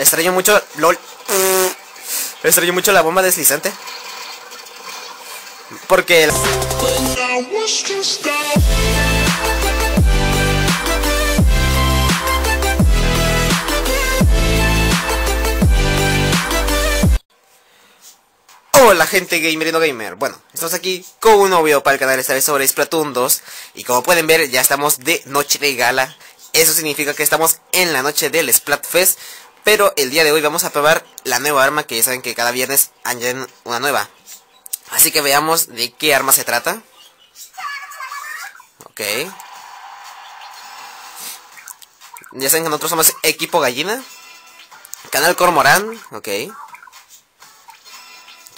Extraño mucho. LOL. Extraño mucho la bomba deslizante. Porque. Hola gente gamer y no gamer, bueno, estamos aquí con un nuevo video para el canal esta vez sobre Splatoon 2 Y como pueden ver ya estamos de noche de gala Eso significa que estamos en la noche del Splatfest Pero el día de hoy vamos a probar la nueva arma que ya saben que cada viernes añaden una nueva Así que veamos de qué arma se trata Ok Ya saben que nosotros somos equipo gallina Canal Cormorán, ok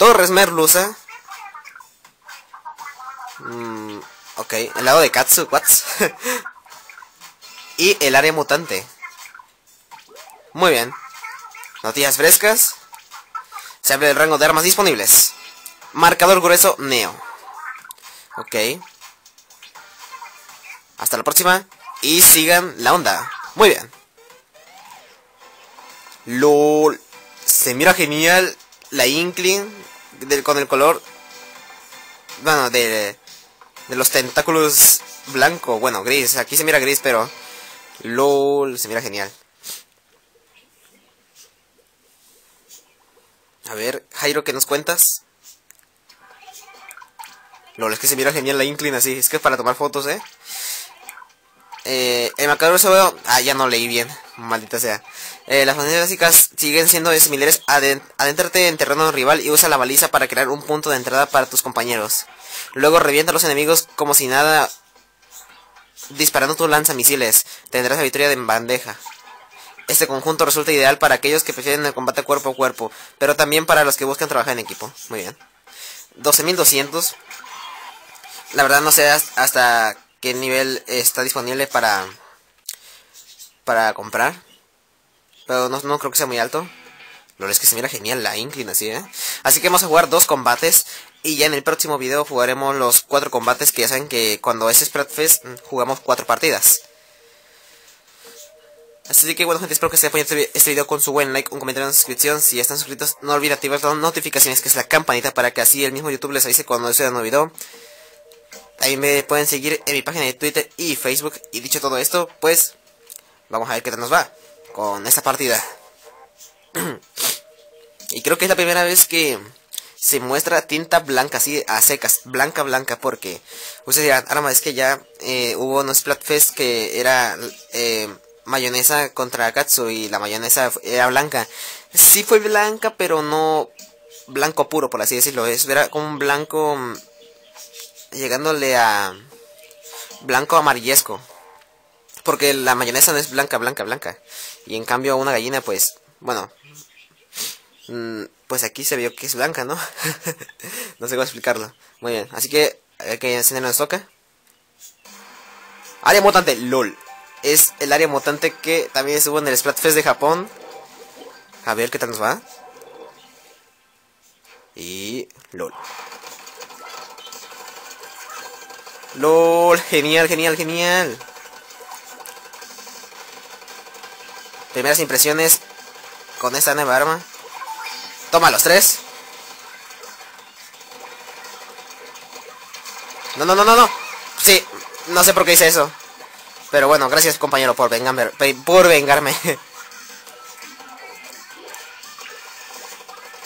Torres Merluza. Mm, ok, el lado de Katsu, What's? y el área mutante. Muy bien. Noticias frescas. Se abre el rango de armas disponibles. Marcador grueso Neo. Ok. Hasta la próxima. Y sigan la onda. Muy bien. LOL. Se mira genial la Inkling con el color, bueno, de, de los tentáculos blanco, bueno, gris, aquí se mira gris, pero LOL, se mira genial. A ver, Jairo, ¿qué nos cuentas? LOL, es que se mira genial la Inkling así, es que es para tomar fotos, ¿eh? Eh, el marcador se Ah, ya no leí bien, maldita sea. Eh, las maneras básicas siguen siendo similares. adéntrate en terreno rival y usa la baliza para crear un punto de entrada para tus compañeros. Luego revienta a los enemigos como si nada disparando tu lanzamisiles. Tendrás la victoria de bandeja. Este conjunto resulta ideal para aquellos que prefieren el combate cuerpo a cuerpo, pero también para los que buscan trabajar en equipo. Muy bien. 12.200. La verdad no sé hasta qué nivel está disponible para para comprar. Pero no, no creo que sea muy alto. Lo es que se mira genial la inclina así, ¿eh? Así que vamos a jugar dos combates. Y ya en el próximo video jugaremos los cuatro combates. Que ya saben que cuando es Splatfest mm, jugamos cuatro partidas. Así que bueno gente, espero que se apoyen este, este video con su buen like, un comentario, una suscripción. Si están suscritos, no olviden activar las notificaciones, que es la campanita, para que así el mismo YouTube les avise cuando suba un nuevo video. Ahí me pueden seguir en mi página de Twitter y Facebook. Y dicho todo esto, pues vamos a ver qué tal nos va con esta partida. y creo que es la primera vez que se muestra tinta blanca, así a secas, blanca, blanca, porque ustedes dirán, arma, es que ya eh, hubo un Splatfest que era eh, mayonesa contra Katsu y la mayonesa era blanca. Sí fue blanca, pero no blanco puro, por así decirlo. Es era como un blanco mm, llegándole a blanco amarillesco. Porque la mayonesa no es blanca, blanca, blanca. Y en cambio una gallina, pues, bueno, mm, pues aquí se vio que es blanca, ¿no? no sé cómo explicarlo. Muy bien, así que hay que encender nos toca. Área mutante, LOL. Es el área mutante que también estuvo en el Splatfest de Japón. A ver qué tal nos va. Y LOL. LOL, genial, genial, genial. Primeras impresiones con esta nueva arma. Toma los tres. No, no, no, no, no. Sí, no sé por qué hice eso. Pero bueno, gracias compañero por vengarme. Por vengarme.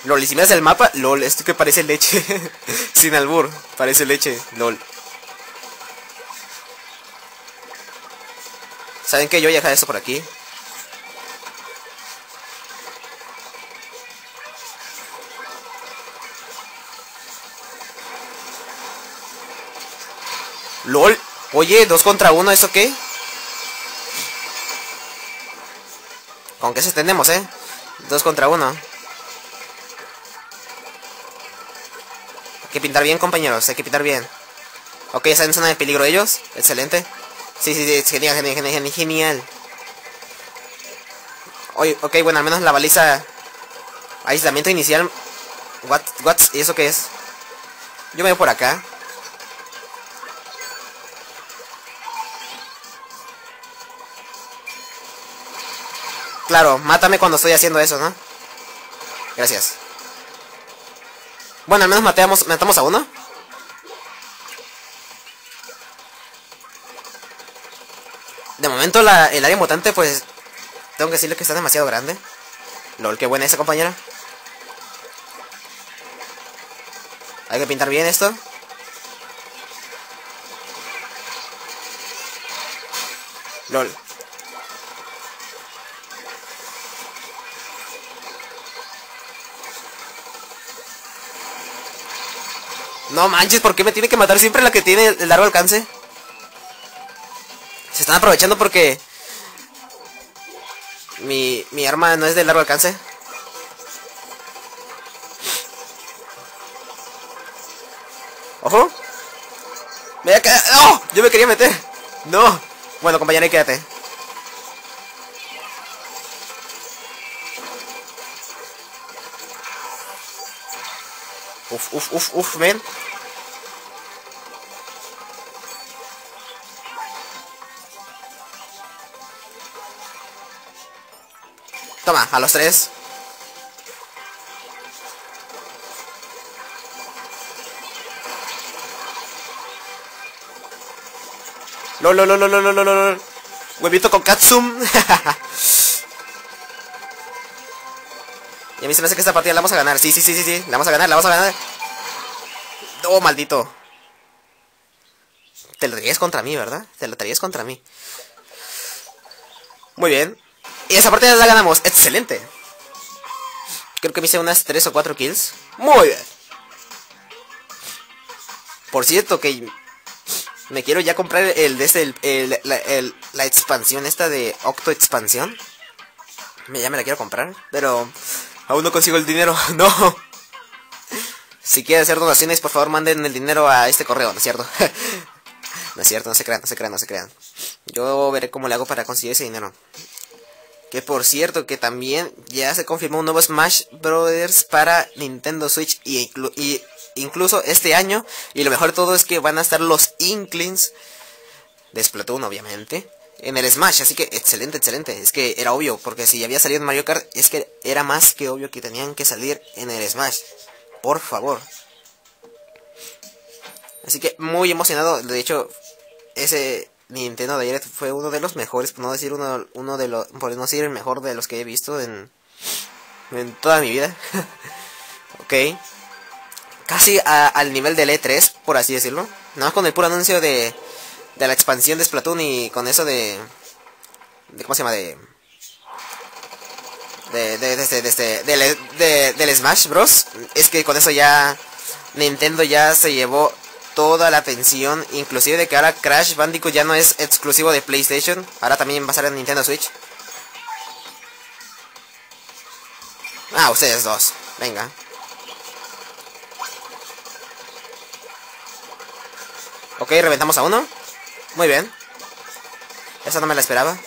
LOL, y si me el mapa, LOL, esto que parece leche. Sin albur, parece leche, LOL. ¿Saben que Yo voy a dejar esto por aquí. LOL. Oye, dos contra uno, ¿eso qué? ¿Con qué se tenemos, eh? Dos contra uno. Hay que pintar bien, compañeros. Hay que pintar bien. Ok, ¿están en zona de peligro ellos? Excelente. Sí, sí, sí, genial, genial, genial, genial. Ok, bueno, al menos la baliza... Aislamiento inicial... What, what, ¿y eso qué es? Yo me voy por acá. Claro, mátame cuando estoy haciendo eso, ¿no? Gracias. Bueno, al menos matamos, matamos a uno. De momento el área mutante, pues... Tengo que decirle que está demasiado grande. Lol, qué buena esa compañera. Hay que pintar bien esto. LOL. No manches, ¿por qué me tiene que matar siempre la que tiene el largo alcance? Se están aprovechando porque... Mi, mi arma no es de largo alcance. ¡Ojo! ¡Me voy a quedar! ¡Oh! Yo me quería meter. ¡No! Bueno, compañero, quédate. Uf, uf, uf, uf, men. Toma, a los tres. Lol, lol, lol, lol, lol, lol. Huevito con Katsum. y a mí se me hace que esta partida la vamos a ganar. Sí, sí, sí, sí, sí. La vamos a ganar, la vamos a ganar. Oh, maldito. Te lo traías contra mí, ¿verdad? Te lo traías contra mí. Muy bien. Y esa partida la ganamos. Excelente. Creo que me hice unas 3 o 4 kills. Muy bien. Por cierto, que me quiero ya comprar el de este, el, la, expansión esta de Octo Expansión. Me, ya me la quiero comprar, pero aún no consigo el dinero. No. Si quieren hacer donaciones, por favor manden el dinero a este correo, ¿no es cierto? no es cierto, no se crean, no se crean, no se crean. Yo veré cómo le hago para conseguir ese dinero. Que por cierto, que también ya se confirmó un nuevo Smash Brothers para Nintendo Switch y, incluso este año. Y lo mejor de todo es que van a estar los Inklings de Splatoon, obviamente, en el Smash. Así que excelente, excelente. Es que era obvio, porque si había salido en Mario Kart, es que era más que obvio que tenían que salir en el Smash. Por favor. Así que muy emocionado. De hecho, ese Nintendo Direct fue uno de los mejores, por no decir uno, uno de los, por no decir el mejor de los que he visto en, en toda mi vida. ok casi al nivel del E3, por así decirlo. Nada más con el puro anuncio de, de la expansión de Splatoon y con eso de, de ¿cómo se llama? De de, de, de, de, de, del Smash Bros. Es que con eso ya Nintendo ya se llevó toda la atención, inclusive de que ahora Crash Bandicoot ya no es exclusivo de PlayStation, ahora también va a estar en Nintendo Switch. Ah, ustedes dos, venga. Ok, reventamos a uno. Muy bien. Esa no me la esperaba.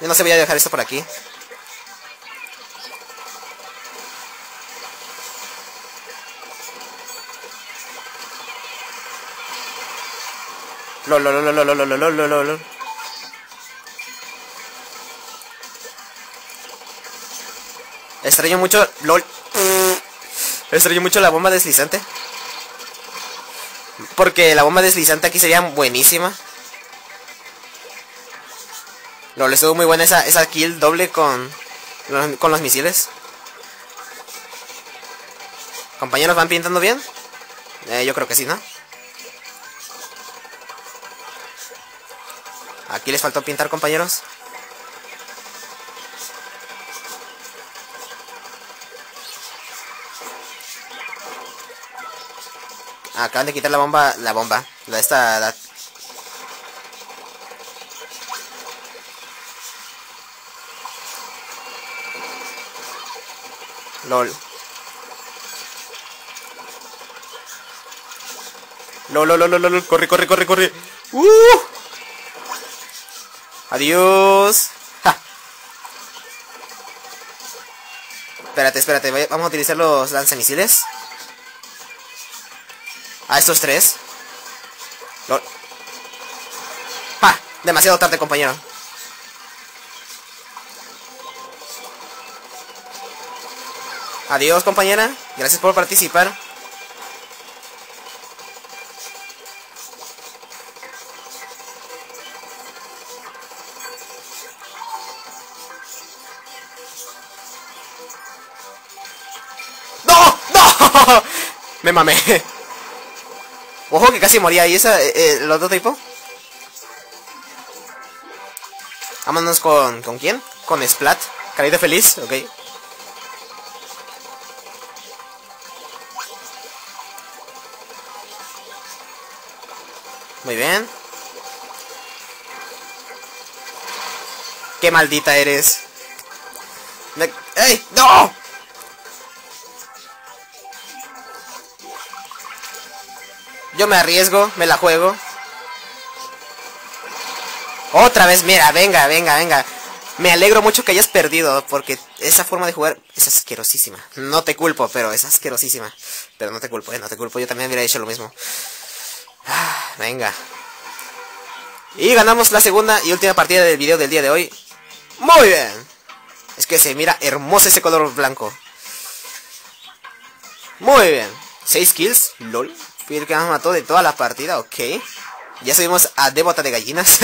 Yo no sé, voy a dejar esto por aquí. Lol, lol, lol, lol, lol, lol, lol, lol, Extraño mucho... LOL. Extraño mucho la bomba deslizante. Porque la bomba deslizante aquí sería buenísima. No, le estuvo muy buena esa, esa kill doble con, con los misiles. ¿Compañeros van pintando bien? Eh, yo creo que sí, ¿no? Aquí les faltó pintar, compañeros. Acaban de quitar la bomba, la bomba, la esta, la... LOL. LOL, LOL, LOL, LOL, corre, corre, corre, corre. ¡Uh! Adiós. Ja. Espérate, espérate. Vamos a utilizar los lanzamisiles. A estos tres. Lol. Demasiado tarde, compañero. Adiós, compañera. Gracias por participar. Ojo que casi moría. ¿Y esa, eh, eh, el otro tipo? Vámonos con... ¿Con quién? Con Splat. Carita feliz, ok. Muy bien. ¡Qué maldita eres! ¡Ey! ¡No! Yo me arriesgo, me la juego. Otra vez, mira, venga, venga, venga. Me alegro mucho que hayas perdido, porque esa forma de jugar es asquerosísima. No te culpo, pero es asquerosísima. Pero no te culpo, eh, no te culpo, yo también hubiera hecho lo mismo. Ah, venga. Y ganamos la segunda y última partida del video del día de hoy. Muy bien. Es que se mira hermoso ese color blanco. Muy bien. 6 kills, lol. Que más mató de toda la partida, ok. Ya subimos a Devota de Gallinas.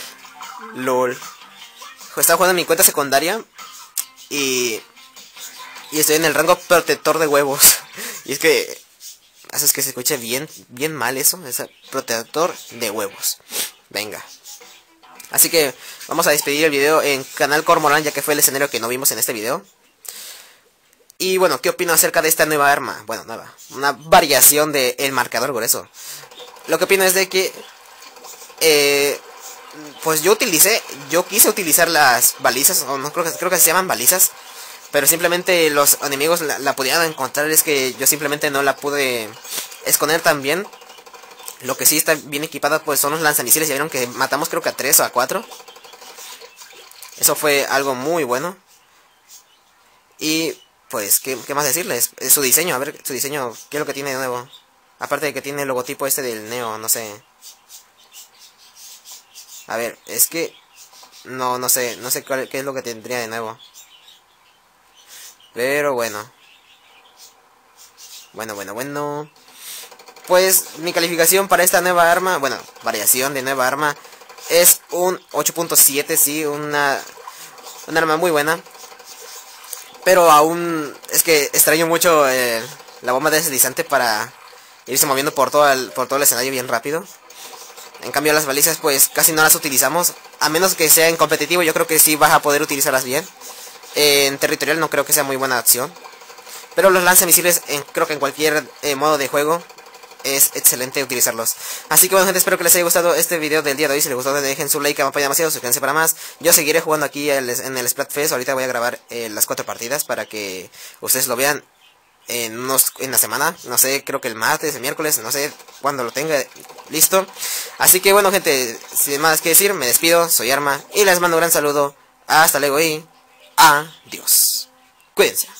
lol. Estaba jugando en mi cuenta secundaria. Y... Y estoy en el rango protector de huevos. y es que Haces que se escuche bien, bien mal eso. Es protector de huevos. Venga. Así que vamos a despedir el video en Canal Cormorán, ya que fue el escenario que no vimos en este video. Y bueno, ¿qué opino acerca de esta nueva arma? Bueno, nueva. Una variación del el marcador grueso. Lo que opino es de que... Eh, pues yo utilicé, yo quise utilizar las balizas, o no creo que, creo que se llaman balizas. Pero simplemente los enemigos la, la pudieran encontrar, es que yo simplemente no la pude esconder tan bien. Lo que sí está bien equipada pues son los lanzamisiles. Ya vieron que matamos creo que a 3 o a 4. Eso fue algo muy bueno. Y pues, ¿qué, más decirles? su diseño, a ver, su diseño, ¿qué es lo que tiene de nuevo? Aparte de que tiene el logotipo este del Neo, no sé. A ver, es que... No, no sé, no sé qué es lo que tendría de nuevo. Pero bueno. Bueno, bueno, bueno. Pues mi calificación para esta nueva arma, bueno, variación de nueva arma, es un 8.7, sí, una, una arma muy buena. Pero aún es que extraño mucho eh, la bomba deslizante para irse moviendo por todo, el, por todo el escenario bien rápido. En cambio las balizas pues casi no las utilizamos. A menos que sea en competitivo yo creo que sí vas a poder utilizarlas bien. en territorial no creo que sea muy buena acción. Pero los lanzamisiles creo que en cualquier eh, modo de juego es excelente utilizarlos. Así que bueno gente, espero que les haya gustado este video del día de hoy. Si les gustó dejen su like, me apoya demasiado, suscríbanse para más. Yo seguiré jugando aquí en el Splatfest. Ahorita voy a grabar eh, las cuatro partidas para que ustedes lo vean en, unos, en la semana. No sé, creo que el martes, el miércoles, no sé cuando lo tenga listo. Así que bueno gente, sin más que decir, me despido. Soy Arma y les mando un gran saludo. Hasta luego y adiós. Cuídense.